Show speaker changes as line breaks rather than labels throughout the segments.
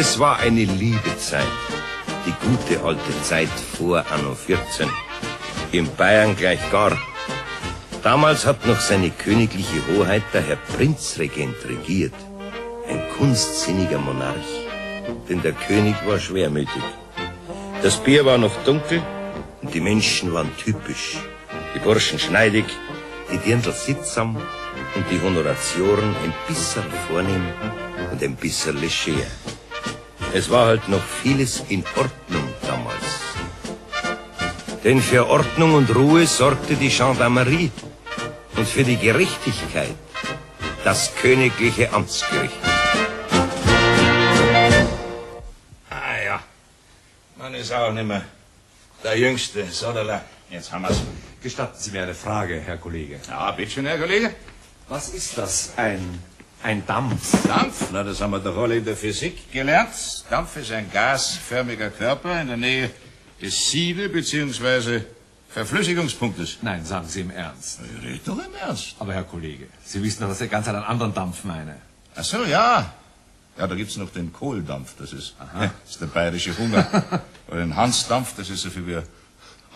Es war eine liebe Zeit. Die gute alte Zeit vor Anno 14. In Bayern gleich gar. Damals hat noch seine königliche Hoheit der Herr Prinzregent regiert. Ein kunstsinniger Monarch. Denn der König war schwermütig. Das Bier war noch dunkel und die Menschen waren typisch. Die Burschen schneidig, die Dirndl sittsam und die Honoratioren ein bisschen vornehm und ein bisschen leger. Es war halt noch vieles in Ordnung damals. Denn für Ordnung und Ruhe sorgte die Gendarmerie und für die Gerechtigkeit das königliche Amtsgericht.
Ah ja, man ist auch nicht mehr der Jüngste, Sodala. Jetzt haben wir's.
Gestatten Sie mir eine Frage, Herr Kollege.
Ja, bitteschön, Herr Kollege.
Was ist das? Ein, ein Dampf?
Dampf, na, das haben wir doch alle in der Physik gelernt. Dampf ist ein gasförmiger Körper in der Nähe des Siede- bzw. Verflüssigungspunktes.
Nein, sagen Sie im Ernst.
Ich red doch im Ernst.
Aber Herr Kollege, Sie wissen doch, dass ich ganz einen anderen Dampf meine.
Ach so, ja. Ja, da gibt's noch den Kohldampf, das ist, das ist der bayerische Hunger. Oder den Hansdampf, das ist so viel wie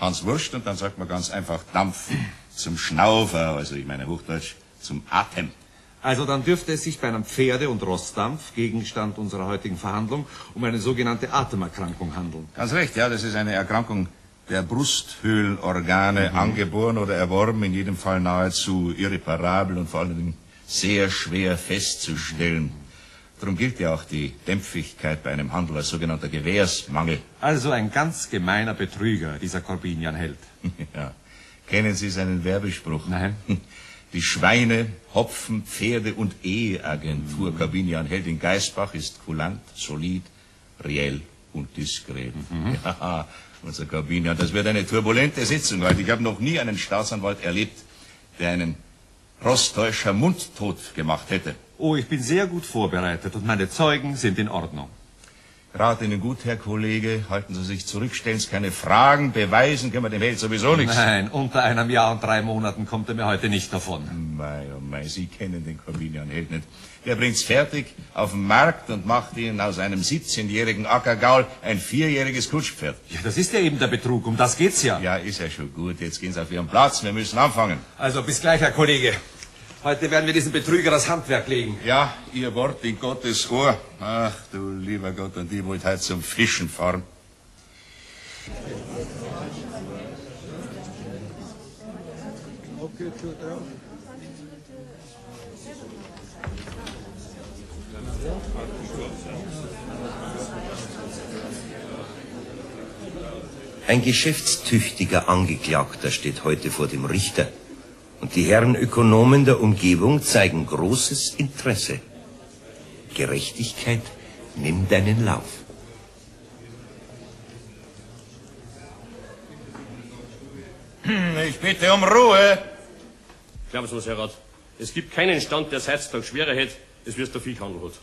Hans Wurst und dann sagt man ganz einfach Dampf zum Schnaufer, also ich meine Hochdeutsch zum Atem.
Also dann dürfte es sich bei einem Pferde- und Rostdampf, Gegenstand unserer heutigen Verhandlung, um eine sogenannte Atemerkrankung handeln.
Ganz recht, ja, das ist eine Erkrankung der Brusthöhlenorgane, angeboren oder erworben, in jedem Fall nahezu irreparabel und vor allen Dingen sehr schwer festzustellen. Darum gilt ja auch die Dämpfigkeit bei einem Handel als sogenannter Gewährsmangel.
Also ein ganz gemeiner Betrüger, dieser Corbinian Held.
Ja. Kennen Sie seinen Werbespruch?
Nein.
Die Schweine, Hopfen, Pferde und Eheagentur Corbinian Held in Geisbach ist kulant, solid, reell und diskret. Ja, unser Corbinian, das wird eine turbulente Sitzung heute. Ich habe noch nie einen Staatsanwalt erlebt, der einen Rostäuscher mundtot gemacht hätte.
Oh, ich bin sehr gut vorbereitet und meine Zeugen sind in Ordnung.
Rat Ihnen gut, Herr Kollege, halten Sie sich zurück, stellen Sie keine Fragen, beweisen können wir dem Held sowieso nichts.
Nein, unter einem Jahr und drei Monaten kommt er mir heute nicht davon.
Mei, oh mei, Sie kennen den Corbinian Held nicht. Der bringt's fertig auf den Markt und macht Ihnen aus einem 17-jährigen Ackergaul ein vierjähriges Kutschpferd.
Ja, das ist ja eben der Betrug, um das geht's ja.
Ja, ist ja schon gut. Jetzt gehen Sie auf Ihren Platz. Wir müssen anfangen.
Also bis gleich, Herr Kollege. Heute werden wir diesen Betrüger das Handwerk legen.
Ja, Ihr Wort in Gottes Ohr. Ach du lieber Gott, und die wollt heute zum Fischen fahren.
Ein geschäftstüchtiger Angeklagter steht heute vor dem Richter. Und die Herren Ökonomen der Umgebung zeigen großes Interesse. Gerechtigkeit, nimm deinen Lauf.
Ich bitte um Ruhe.
Glauben Sie was, Herr Rat. Es gibt keinen Stand, der es heutzutage schwerer hätte, es der Viehhandel hat.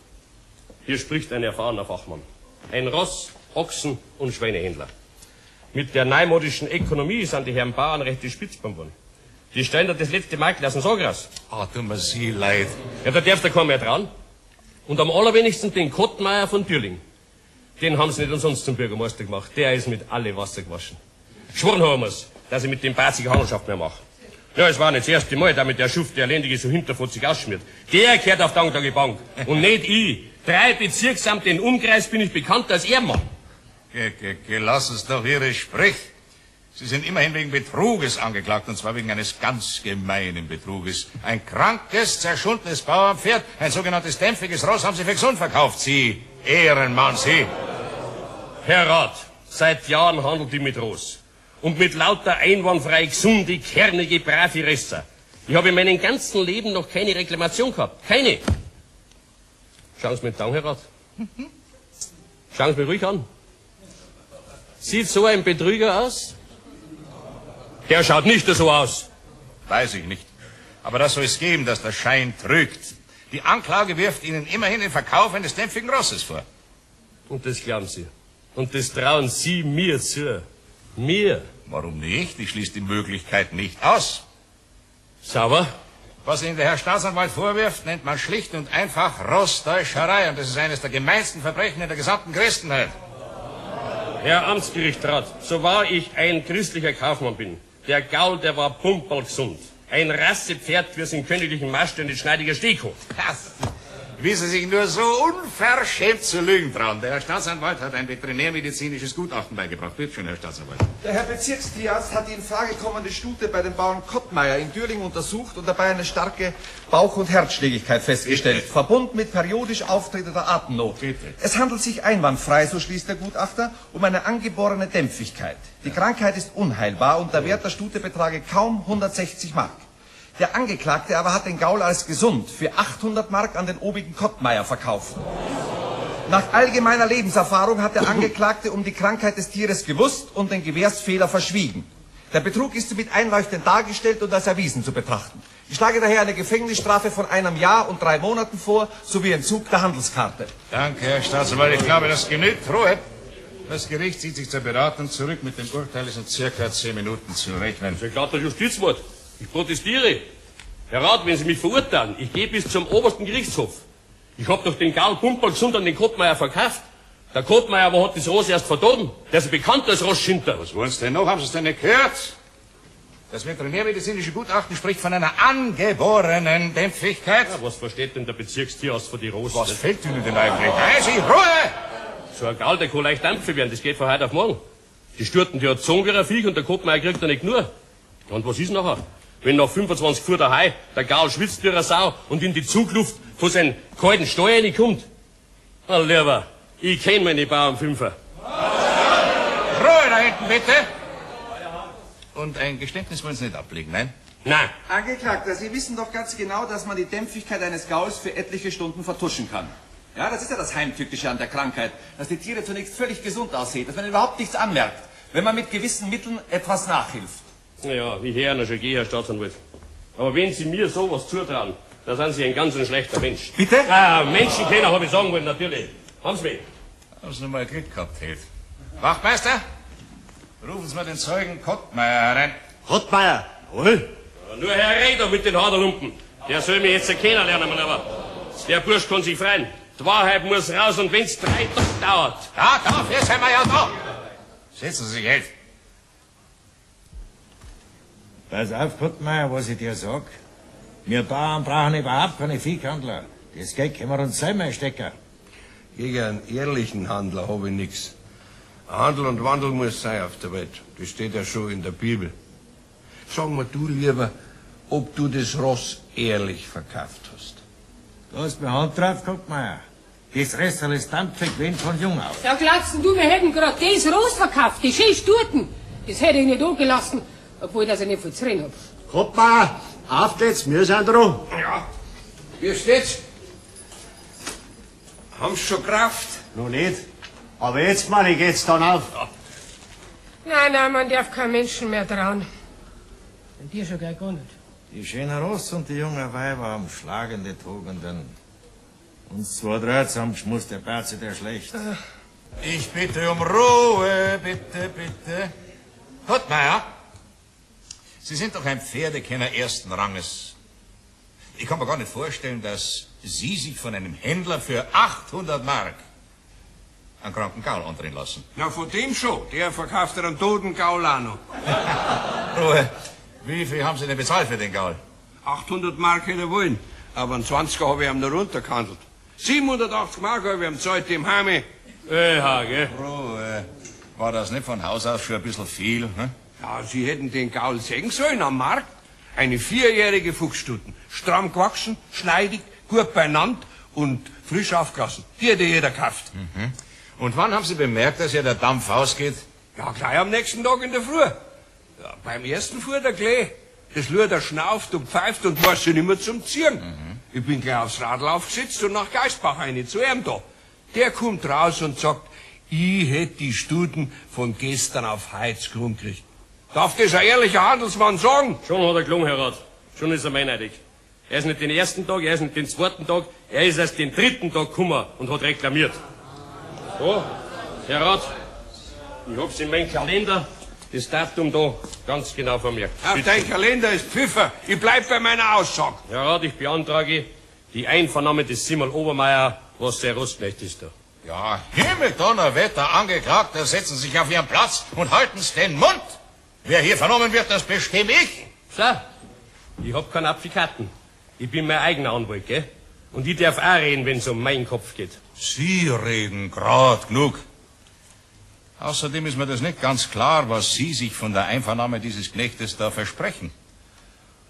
Hier spricht ein erfahrener Fachmann. Ein Ross, Ochsen- und Schweinehändler. Mit der neumodischen Ökonomie sind die Herren Bauern recht die Spitzbahn geworden. Die stellen da das letzte Markt dem Sog raus.
Ah, tut mir Sie leid.
Ja, da darf der keiner mehr dran. Und am allerwenigsten den Kottmeier von Dürling. Den haben sie nicht umsonst zum Bürgermeister gemacht. Der ist mit alle Wasser gewaschen. Schworen haben wir's, dass ich mit dem Baziger Handelschaft mehr mache. Ja, es war nicht das erste Mal, damit der Schuft der Elendige so hinterfotzig ausschmiert. Der kehrt auf die Anklage Bank. Und nicht ich. Drei Bezirksamt in Umkreis bin ich bekannt als Ehrmann.
Ge, ge, ge, lassen Sie doch Ihre Sprech. Sie sind immerhin wegen Betruges angeklagt, und zwar wegen eines ganz gemeinen Betruges. Ein krankes, zerschundenes Bauernpferd, ein sogenanntes dämpfiges Ross haben Sie für gesund verkauft. Sie, Ehrenmann, Sie.
Herr Rat, seit Jahren handelt ich mit Ross. Und mit lauter einwandfrei gesunde, kernige, brave Rester. Ich habe in meinem ganzen Leben noch keine Reklamation gehabt. Keine. Schauen Sie mich an, Herr Rat. Schauen Sie mich ruhig an. Sieht so ein Betrüger aus? Der schaut nicht so aus.
Weiß ich nicht. Aber das soll es geben, dass der Schein trügt. Die Anklage wirft Ihnen immerhin den Verkauf eines dämpfigen Rosses vor.
Und das glauben Sie. Und das trauen Sie mir zu. Mir.
Warum nicht? Ich schließe die Möglichkeit nicht aus.
Sauber.
Was Ihnen der Herr Staatsanwalt vorwirft, nennt man schlicht und einfach Rostäuscherei. Und das ist eines der gemeinsten Verbrechen in der gesamten Christenheit.
Herr Amtsgerichtsrat, so wahr ich ein christlicher Kaufmann bin, der Gaul, der war pumperlgesund. Ein Rassepferd für seinen königlichen Mast und schneidiger Stehko.
Wie Sie sich nur so unverschämt zu lügen trauen. Der Herr Staatsanwalt hat ein veterinärmedizinisches Gutachten beigebracht. Bitte schön, Herr Staatsanwalt.
Der Herr Bezirkstierarzt hat die in Frage kommende Stute bei dem Bauern Kottmeier in Dürling untersucht und dabei eine starke Bauch- und Herzschlägigkeit festgestellt,
Bitte.
verbunden mit periodisch auftretender Atemnot.
Bitte.
Es handelt sich einwandfrei, so schließt der Gutachter, um eine angeborene Dämpfigkeit. Die Krankheit ist unheilbar und der Wert der Stute betrage kaum 160 Mark. Der Angeklagte aber hat den Gaul als gesund für 800 Mark an den obigen Kottmeier verkauft. Nach allgemeiner Lebenserfahrung hat der Angeklagte um die Krankheit des Tieres gewusst und den Gewährsfehler verschwiegen. Der Betrug ist somit einleuchtend dargestellt und als erwiesen zu betrachten. Ich schlage daher eine Gefängnisstrafe von einem Jahr und drei Monaten vor, sowie Entzug der Handelskarte.
Danke, Herr Staatsanwalt. Ich glaube, das genügt. Ruhe. Das Gericht zieht sich zur Beratung zurück. Mit dem Urteil ist in circa zehn Minuten zu rechnen.
Der Justizmord. Ich protestiere. Herr Rat, wenn Sie mich verurteilen, ich gehe bis zum obersten Gerichtshof. Ich hab doch den Gaul Pumperl an den Kottmeier verkauft. Der Kottmeier aber hat das Ross erst verdorben. Der ist bekannt als Rossschinter.
Was wollen Sie denn noch? Haben Sie es denn nicht gehört? Das veterinärmedizinische Gutachten spricht von einer angeborenen Dämpfigkeit.
Ja, was versteht denn der Bezirkstierarzt für die Rosse?
Was fällt Ihnen denn eigentlich? Sie, Ruhe!
So ein Gaul, der kann leicht Dampfe werden, das geht von heute auf morgen. Die Stürten, die hat ein Viech und der Kottmeier kriegt er nicht nur. Und was ist nachher? Wenn nach 25 Fuhr daheim der Gaul schwitzt wie eine Sau und in die Zugluft von seinem kalten Steuer kommt. Na, lieber, ich kenn meine Bauernfünfer.
Ruhe da hinten, bitte! Und ein Geständnis wollen Sie nicht ablegen, nein?
Nein,
Angeklagter, Sie wissen doch ganz genau, dass man die Dämpfigkeit eines Gauls für etliche Stunden vertuschen kann. Ja, das ist ja das Heimtückische an der Krankheit, dass die Tiere zunächst völlig gesund aussehen, dass man überhaupt nichts anmerkt, wenn man mit gewissen Mitteln etwas nachhilft.
Naja, wie her schon gehen, Herr Staatsanwalt. Aber wenn Sie mir sowas zutrauen, dann sind Sie ein ganz ein schlechter Mensch.
Bitte?
Ah, Menschenkenner habe ich sagen wollen, natürlich. Haben Sie mich?
Haben Sie noch mal Glück gehabt, Held. Wachtmeister, rufen Sie mal den Zeugen Kottmeier herein.
Rottmeier, hol.
Ja, nur Herr Reder mit den Haderlumpen. Der soll mich jetzt kennenlernen, mein aber. Der Bursch kann sich freien. Die Wahrheit muss raus und wenn's drei Tage dauert.
Da, dafür sind wir ja da. Setzen Sie sich, Held.
Pass auf, Puttmeier, was ich dir sag. Wir Bauern brauchen überhaupt keine Viehhandler. Das Geld können wir uns selber stecken.
Gegen einen ehrlichen Handler habe ich nichts. Handel und Wandel muss sein auf der Welt. Das steht ja schon in der Bibel. Sag mir du lieber, ob du das Ross ehrlich verkauft hast.
Du hast mir Hand drauf, Puttmeier. Das Ressel ist dampfig, wenn von jung auf.
Ja, glaubst du, wir hätten gerade das Ross verkauft, die schön Sturten. Das hätte ich nicht angelassen, obwohl ich das ja nicht von drin hab.
Hoppma, auf geht's, wir sind dran.
Ja, wie steht's? Haben's schon Kraft?
Noch nicht. Aber jetzt, Mann, geht's dann auf.
Nein, nein, man darf keinem Menschen mehr trauen. Und dir schon gleich gar nicht.
Die schönen Ross und die jungen Weiber haben schlagende Tugenden. Uns zwei, drei zusammengeschmust, der Perze, der schlecht.
Ich bitte um Ruhe, bitte, bitte. Kottmeier, Sie sind doch ein Pferdekenner ersten Ranges. Ich kann mir gar nicht vorstellen, dass Sie sich von einem Händler für 800 Mark einen kranken Gaul andrehen lassen.
Na, von dem schon. Der verkauft er einen toten Gaul auch noch.
Ruhe. Wie viel haben Sie denn bezahlt für den Gaul?
800 Mark hätte er wollen. Aber einen 20er habe ich ihm noch runtergehandelt. 780 Mark habe ich ihm gezahlt, dem Heime.
Äh, ha, gell?
Ruhe. War das nicht von Haus aus schon ein bisschen viel? Hm?
Ja, Sie hätten den Gaul sehen sollen am Markt. Eine vierjährige Fuchsstuten. Stramm gewachsen, schneidig, gut beieinander und frisch aufgelassen. Die hätte jeder gekauft.
Und wann haben Sie bemerkt, dass ja der Dampf ausgeht?
Ja, gleich am nächsten Tag in der Früh. Ja, beim ersten fuhr der gleich. Das Lur, der schnauft und pfeift und weiß sich nicht mehr zum Ziehen. Ich bin gleich aufs Radl aufgesetzt und nach Geisbach rein, zu ihm da. Der kommt raus und sagt, ich hätte die Stuten von gestern auf Heiz gekriegt. Darf das ein ehrlicher Handelsmann sagen?
Schon hat er gelungen, Herr Rat. Schon ist er meineidig. Er ist nicht den ersten Tag, er ist nicht den zweiten Tag, er ist erst den dritten Tag gekommen und hat reklamiert. So, Herr Rat, ich hab's in meinem Kalender. Das Datum da ganz genau vermerkt.
Auf dein Kalender ist Pfiffer. Ich bleib bei meiner Aussage.
Herr Rat, ich beantrage die Einvernahme des Simon Obermeier, was der Rostknecht ist da.
Ja, Himmel, Donnerwetter, Angeklagter setzen sich auf ihren Platz und halten's den Mund. Wer hier vernommen wird, das bestimme ich.
So, ich hab keinen Advokaten. Ich bin mein eigener Anwalt, gell? Und ich darf auch reden, wenn's um meinen Kopf geht.
Sie reden grad genug. Außerdem ist mir das nicht ganz klar, was Sie sich von der Einvernahme dieses Knechtes da versprechen.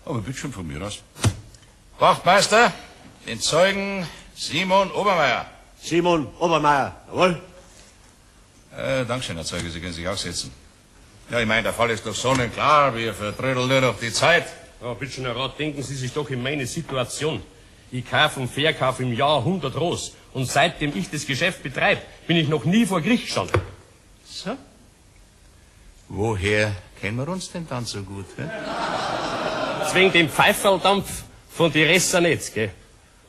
Aber bitte schon von mir aus. Wachtmeister, den Zeugen Simon Obermeier.
Simon Obermeier, jawohl.
Äh, Dankeschön, Herr Zeuge, Sie können sich auch setzen. Ja, ich meine, der Fall ist doch sonnenklar, wir vertrödeln nur noch die Zeit.
Ja, bitte schön, Herr Rat, denken Sie sich doch in meine Situation. Ich kaufe und verkaufe im Jahr 100 Ross. Und seitdem ich das Geschäft betreibe, bin ich noch nie vor Gericht gestanden.
So. Woher kennen wir uns denn dann so gut? Hä?
Wegen dem Pfeiferldampf von die nicht, gell?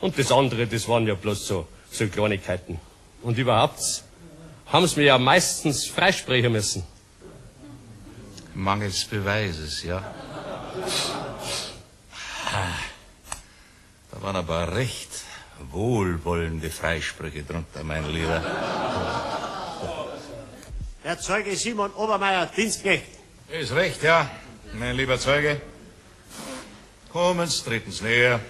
Und das andere, das waren ja bloß so, so Kleinigkeiten. Und überhaupt haben sie mir ja meistens freisprechen müssen.
Mangels Beweises, ja. Da waren aber recht wohlwollende Freisprüche drunter, mein Lieber.
Herr Zeuge Simon Obermeier, Dienstknecht.
Ist recht, ja, mein lieber Zeuge. Kommen Sie, Sie näher.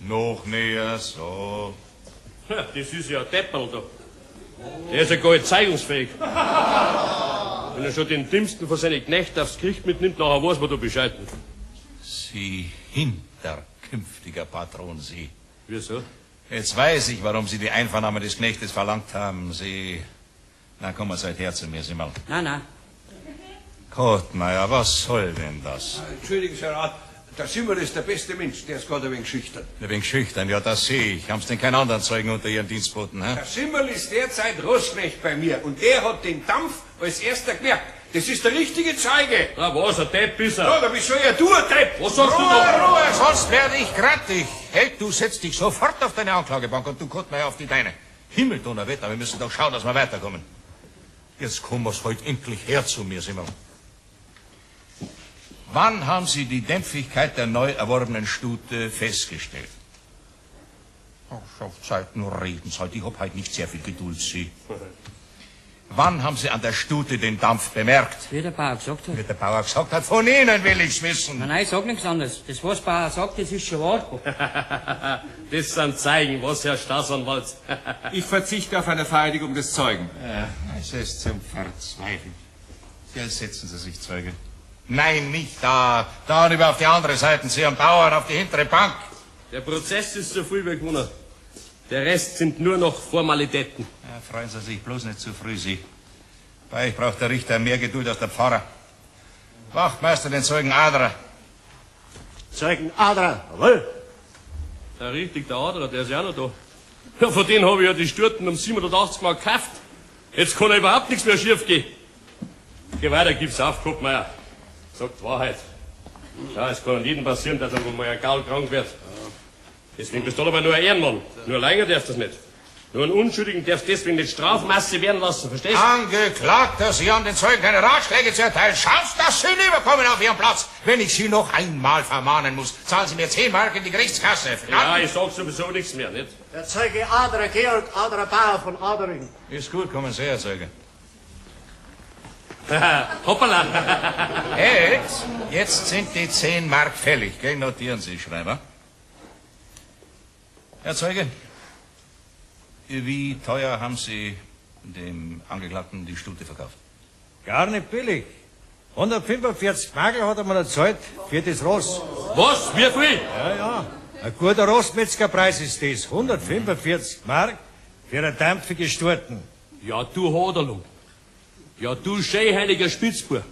Noch näher, so.
Das ist ja ein Depperl da. Der ist ja gar nicht zeigungsfähig. Wenn er schon den Dümmsten von seinen Knechten aufs Gericht mitnimmt, nachher weiß man da Bescheid.
Sie hinterkünftiger Patron, Sie.
Wieso?
Jetzt weiß ich, warum Sie die Einvernahme des Knechtes verlangt haben. Sie... Na, kommen Sie halt her zu mir, Sie mal.
Nein, nein.
Kotmeier, was soll denn das?
Entschuldigen Sie, Herr Rat. Der Simon ist der beste Mensch. Der ist gerade ein wenig schüchtern.
Ein wenig schüchtern, ja, das sehe ich. Haben Sie denn keinen anderen Zeugen unter Ihren Dienstboten, hä?
Der Simmel ist derzeit Rossknecht bei mir und der hat den Dampf als erster gemerkt. Das ist der richtige Zeuge.
Na was, ein Depp ist er.
Ja, da bist du ja du, ein Depp.
Was sagst du
Ruhe,
da?
Ruhe, sonst werde ich grattig. Hey, du setzt dich sofort auf deine Anklagebank und du Kotmeier auf die deine. Himmel, Donnerwetter, wir müssen doch schauen, dass wir weiterkommen. Jetzt kommen wir's heute endlich her zu mir, Simon. Wann haben Sie die Dämpfigkeit der neu erworbenen Stute festgestellt? Oh, auf Zeit, nur reden Sie halt. Ich hab halt nicht sehr viel Geduld, Sie. Wann haben Sie an der Stute den Dampf bemerkt?
Wie der Bauer gesagt hat.
Wie der Bauer gesagt hat, von Ihnen will ich's wissen.
Nein, nein, ich sag nichts anderes. Das, was der Bauer sagt, das ist schon wahr.
Das sind Zeigen, was, Herr Staatsanwalt?
Ich verzichte auf eine Vereidigung des Zeugen.
Es ist zum Verzweifeln. Ja, setzen Sie sich, Zeuge. Nein, nicht da. Da und über auf die andere Seite. Sie am Bauern auf die hintere Bank.
Der Prozess ist so früh wie gewonnen. Der Rest sind nur noch Formalitäten.
Ja, freuen Sie sich bloß nicht zu früh, Sie. Bei euch braucht der Richter mehr Geduld als der Pfarrer. Wachtmeister den Zeugen Adler.
Zeugen Adra, jawohl.
Ja, richtig, der Adler, der ist ja auch noch da. Ja, von denen habe ich ja die Stürten um 780 Mark gekauft. Jetzt kann ja überhaupt nichts mehr schief gehen. Geh weiter, gib's auf, guck mal. Sagt Wahrheit. Ja, es kann jedem passieren, dass er mal ein Gaul krank wird. Deswegen bist du aber nur ein Ehrenmann. Nur länger darfst du das nicht. Nur einen Unschuldigen darfst du deswegen nicht Strafmasse werden lassen, verstehst du?
Angeklagter, Sie haben den Zeugen keine Ratschläge zu erteilen. Schaust, dass Sie lieberkommen auf Ihren Platz. Wenn ich Sie noch einmal vermahnen muss, zahlen Sie mir 10 Mark in die Gerichtskasse.
Ja, ich sag sowieso nichts mehr, nicht?
Der Zeuge Adra, Georg Adra Bauer von Adering.
Ist gut, kommen Sie her, Zeuge.
Hoppala.
Jetzt, jetzt sind die 10 Mark fällig. Gell, notieren Sie, Schreiber. Herr Zeuge, wie teuer haben Sie dem Angeklagten die Stute verkauft?
Gar nicht billig. 145 Magel hat er mir gezahlt für das Ross.
Was? Wie viel?
Ja, ja. Ein guter Rostmetzgerpreis ist das. 145 Mark für eine dampfige Sturten.
Ja, du Hoderlum. Ja, du schönheiliger Spitzbub.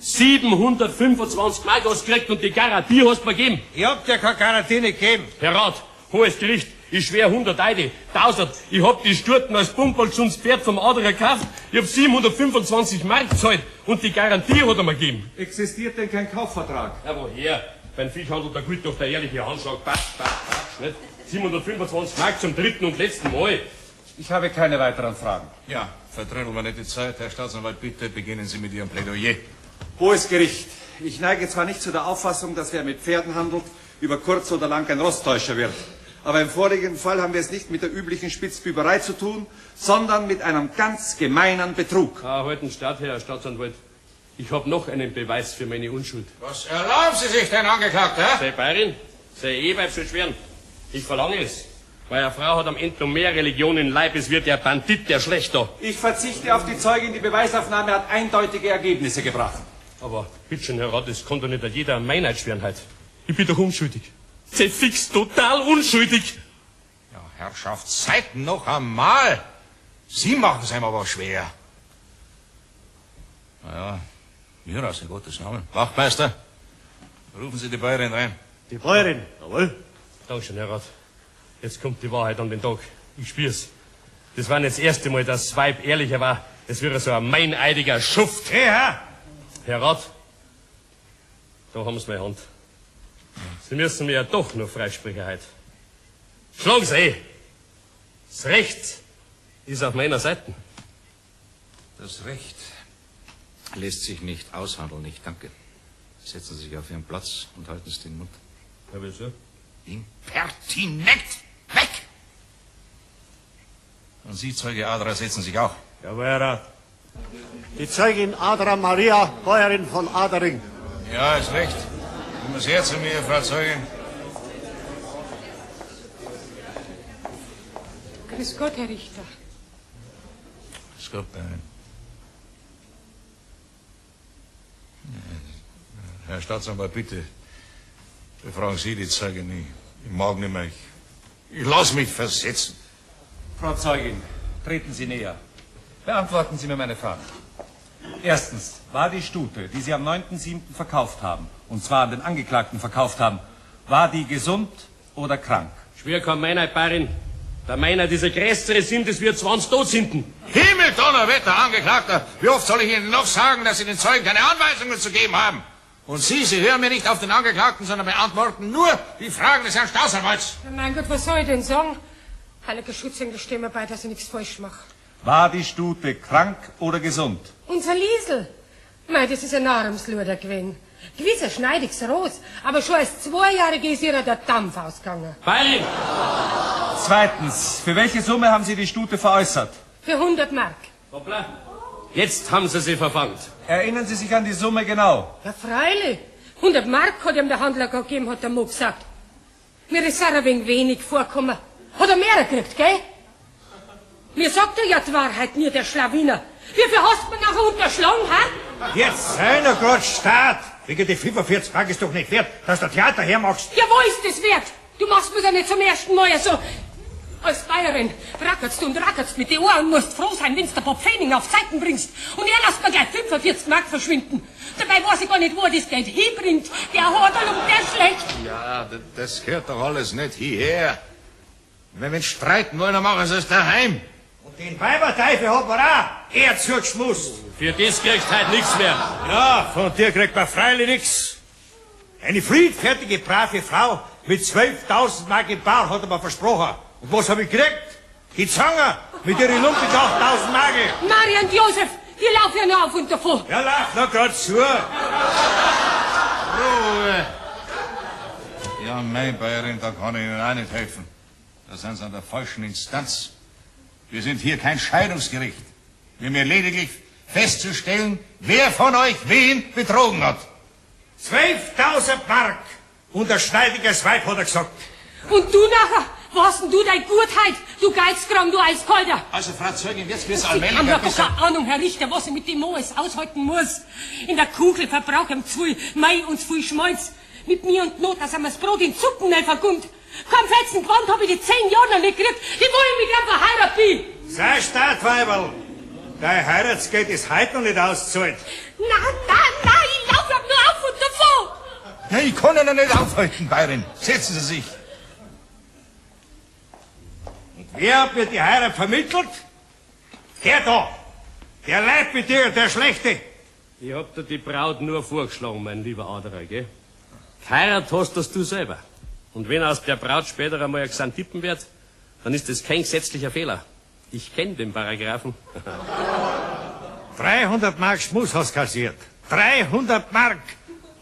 725 Mark hast gekriegt und die Garantie hast du mir gegeben.
Ich hab dir keine Garantie gegeben.
Herr Rat, hohes Gericht, ich schwer 100 Eide, 1000. Ich hab die Sturten als Pumperlschunds Pferd vom Adler gekauft. Ich hab 725 Mark gezahlt und die Garantie hat er mir gegeben.
Existiert denn kein Kaufvertrag?
Ja, woher? Beim Fischhandel, da gilt doch der ehrliche Handschlag. Passt, passt, passt, nicht? 725 Mark zum dritten und letzten Mal.
Ich habe keine weiteren Fragen.
Ja, Vertrödeln wir nicht die Zeit. Herr Staatsanwalt, bitte beginnen Sie mit Ihrem Plädoyer.
Hohes Gericht, ich neige zwar nicht zu der Auffassung, dass wer mit Pferden handelt, über kurz oder lang ein Rosttäuscher wird. Aber im vorliegenden Fall haben wir es nicht mit der üblichen Spitzbüberei zu tun, sondern mit einem ganz gemeinen Betrug.
Ah, halten statt, Herr Staatsanwalt. Ich habe noch einen Beweis für meine Unschuld.
Was erlauben Sie sich denn, Angeklagter?
Sei Bayerin, sei Eheweib soll schweren. Ich verlange es. Weil eine Frau hat am Ende noch mehr Religion im Leib, es wird der Bandit, der Schlechter.
Ich verzichte auf die Zeugin, die Beweisaufnahme hat eindeutige Ergebnisse gebracht.
Aber bitteschön, Herr Rat, das doch nicht jeder an Meinheit schweren heute. Ich bin doch unschuldig. Sei fix total unschuldig.
Ja, Herrschaft, seid noch einmal. Sie machen es einem aber schwer.
Na ja, mir aus in Gottes Namen. Wachtmeister, rufen Sie die Bäuerin rein.
Die Bäuerin, jawohl.
Dankeschön, Herr Rat. Jetzt kommt die Wahrheit an den Tag. Ich spür's. Das war nicht das erste Mal, dass das Weib ehrlicher war. Das wäre so ein meineidiger Schuft.
Hey, Herr!
Herr Rat, da haben Sie meine Hand. Sie müssen mir ja doch nur freisprechen heute. Schlagen Sie eh. Das Recht ist auf meiner Seite.
Das Recht lässt sich nicht aushandeln, ich danke. Setzen Sie sich auf Ihren Platz und halten Sie den Mund.
Ja, wieso?
Impertinent!
Und Sie, Zeuge Adra, setzen sich auch.
Jawohl, Herr Rat. Die Zeugin Adra Maria, Bäuerin von Adering.
Ja, ist recht. Kommen Sie her zu mir, Frau Zeugin.
Grüß Gott, Herr Richter.
Ist gut, Bäuerin. Herr Staatsanwalt, bitte befragen Sie die Zeugin nie. Ich mag nicht mehr. Ich, ich lass mich versetzen.
Frau Zeugin, treten Sie näher. Beantworten Sie mir meine Fragen. Erstens, war die Stute, die Sie am 9.7. verkauft haben, und zwar an den Angeklagten verkauft haben, war die gesund oder krank?
Schwer kann Meinheit, Bayerin. Der Meinheit ist ein größere Sinn, das wir 20 Todsünden.
Himmel, Donnerwetter, Angeklagter! Wie oft soll ich Ihnen noch sagen, dass Sie den Zeugen keine Anweisungen zu geben haben? Und Sie, Sie hören mir nicht auf den Angeklagten, sondern beantworten nur die Fragen des Herrn Staatsanwalts.
Mein Gott, was soll ich denn sagen? Heiliger Schützengel, steh mir bei, dass ich nichts falsch mache.
War die Stute krank oder gesund?
Unser Liesel. Mei, das ist ein Armsluder gewesen. Gewiss ein schneidiges Ross, aber schon als Zweijährige ist ihr der Dampf ausgegangen.
Bayerin!
Zweitens, für welche Summe haben Sie die Stute veräußert?
Für 100 Mark.
Hoppla. Jetzt haben Sie sie verfangt.
Erinnern Sie sich an die Summe genau?
Ja, freilich. 100 Mark hat ihm der Handler gegeben, hat der Mo gesagt. Mir ist er ein wenig wenig vorkommen. Hat er mehr gekriegt, gell? Mir sagt er ja die Wahrheit, nie der Schlawiner. Wie viel hast du mir nachher unterschlagen, ha?
Jetzt sei noch grad Staat! Wegen die 45 Mark ist doch nicht wert, dass du Theater hermachst.
Ja, wo ist das wert? Du machst mir ja nicht zum ersten Mal so. Als Bayerin rackerst du und rackerst mit den Ohren und musst froh sein, wenn's der Bob Pfenning auf Zeiten bringst. Und er lässt mir gleich 45 Mark verschwinden. Dabei weiß ich gar nicht, wo er das Geld hinbringt. Der Hodel und der schlecht.
Ja, das gehört doch alles nicht hierher. Wenn wir streiten wollen, dann machen sie es daheim.
Und den Weiberteufel hat man auch er zugeschmust.
Für das kriegst halt nichts mehr.
Ja, von dir kriegt man freilich nix. Eine friedfertige, brave Frau mit 12.000 Mark im Bar hat er mir versprochen. Und was hab ich gekriegt? Die Zange mit ihren Lumpen 8.000 Mark.
Maria und Josef, die laufen ja noch auf und davon.
Ja, lauf noch grad zu.
Ruhe. Ja, mein Bayerin, da kann ich Ihnen auch nicht helfen. Da sind Sie an der falschen Instanz. Wir sind hier kein Scheidungsgericht. Wir haben hier lediglich festzustellen, wer von euch wen betrogen hat.
12.000 Mark. Und ein schneidiges Weib hat er gesagt.
Und du nachher, was denn du dein Gutheit, du Geizkram, du Eiskalter.
Also, Frau Zeugin, jetzt wird's
Ich
allmählich
habe
ein
doch
bisschen...
keine Ahnung, Herr Richter, was ich mit dem Moos aushalten muss. In der Kugel verbrauchen zu viel Mai und zu viel Schmalz. Mit mir und Not, dass er mir das Brot in Zuckenmehl vergummt. Kein fetzen Gewand habe ich die zehn Jahre noch nicht gekriegt. Die wollen mich einfach heiraten.
Sei Staatweiberl. Dein Heiratsgeld ist heute noch nicht ausgezahlt.
Na, na, na, ich laufe nur auf und davon.
Ja, ich kann Ihnen nicht aufhalten, Bayerin. Setzen Sie sich.
Wer hat mir die Heirat vermittelt? Der da. Der Leib mit dir, der Schlechte.
Ich hab dir die Braut nur vorgeschlagen, mein lieber Aderer, gell? Geheirat hast das du selber. Und wenn aus der Braut später einmal ein Gesand tippen wird, dann ist das kein gesetzlicher Fehler. Ich kenne den Paragraphen.
300 Mark Schmuss hast kassiert. 300 Mark!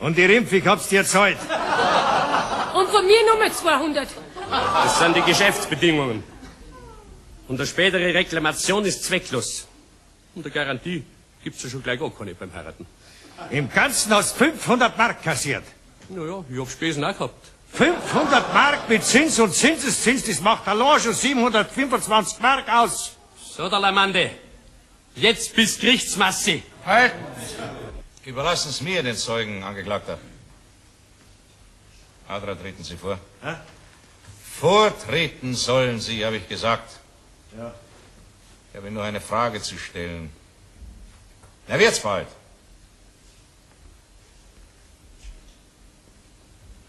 Und die Rimpfig hab's dir zahlt.
Und von mir nur 200.
Das sind die Geschäftsbedingungen. Und eine spätere Reklamation ist zwecklos. Und eine Garantie gibt's ja schon gleich gar keine beim Heiraten.
Im Ganzen hast 500 Mark kassiert.
Naja, ich hab Spesen auch gehabt.
500 Mark mit Zins und Zinseszins, das macht allein schon 725 Mark aus.
So, der Lamande. Jetzt bis Gerichtsmasse.
Halt! Überlassen Sie mir den Zeugen, Angeklagter. Adra, treten Sie vor.
Hä?
Vortreten sollen Sie, habe ich gesagt.
Ja.
Ich habe Ihnen nur eine Frage zu stellen. Na, wird's bald.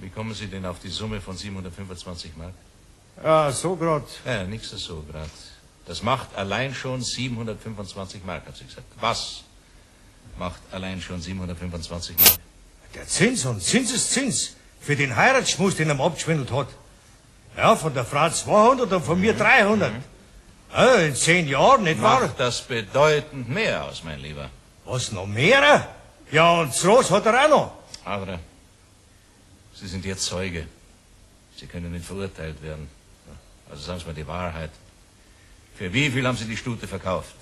Wie kommen Sie denn auf die Summe von 725 Mark?
Ja, so grad.
Ja, nix so grad. Das macht allein schon 725 Mark, hat sie gesagt. Was macht allein schon 725 Mark?
Der Zins und Zinseszins für den Heiratsschmuss, den er abgeschwindelt hat. Ja, von der Frau 200 und von mir 300. Ja, in zehn Jahren, nicht wahr?
Macht das bedeutend mehr aus, mein Lieber.
Was, noch mehr? Ja, und das Ross hat er auch noch.
Adra, Sie sind jetzt Zeuge. Sie können nicht verurteilt werden. Also sagen Sie mir die Wahrheit. Für wie viel haben Sie die Stute verkauft?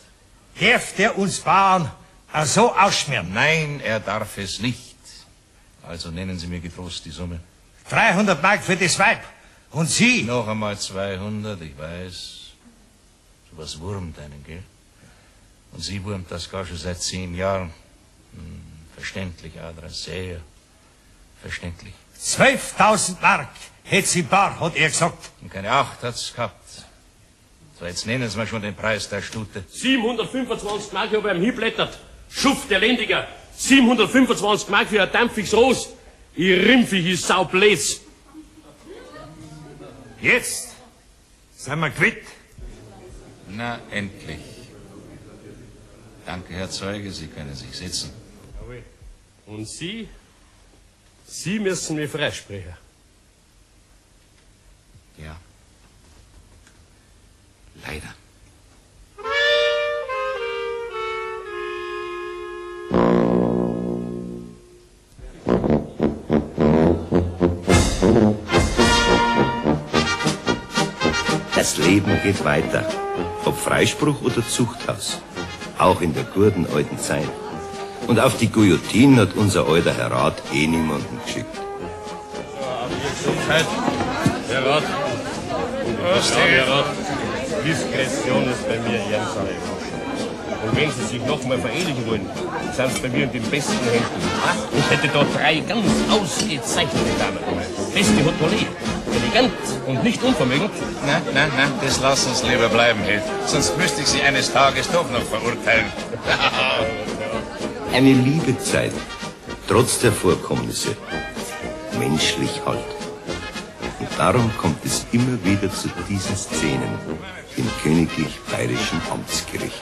Darf der uns Bauern auch so ausschmieren?
Nein, er darf es nicht. Also nennen Sie mir getrost die Summe.
300 Mark für das Weib. Und Sie?
Noch einmal 200, ich weiß. So was wurmt einen, gell? Und sie wurmt das gar schon seit zehn Jahren. Hm, verständlich, Adra, sehr verständlich.
12.000 Mark hätt sie bar, hat er gesagt.
Und keine Acht hat's gehabt. So, jetzt nennen Sie mir schon den Preis der Stute.
725 Mark habe ich ihm hinblättert. Schuft, der Lendiger. 725 Mark für ein dampfiges Ross. Ich rimpfig ist saubläs.
Jetzt sind wir quitt.
Na, endlich. Danke, Herr Zeuge, Sie können sich setzen.
Und Sie? Sie müssen mich freisprechen.
Ja. Leider.
Das Leben geht weiter. Ob Freispruch oder Zuchthaus. Auch in der guten alten Zeit. Und auf die Guillotine hat unser alter Herr Rat eh niemanden geschickt.
Herr Rat. Herr Rat. Diskretion ist bei mir Ehrensache. Und wenn Sie sich nochmal verewigen wollen, sind Sie bei mir in den besten Händen. Ich hätte dort drei ganz ausgezeichnete Damen. Beste Hotelier. Elegant und nicht unvermögend.
Na, na, na, das lassen Sie lieber bleiben, Held. Sonst müsste ich Sie eines Tages doch noch verurteilen.
Eine liebe Zeit. Trotz der Vorkommnisse. Menschlich halt. Und darum kommt es immer wieder zu diesen Szenen im königlich bayerischen Amtsgericht.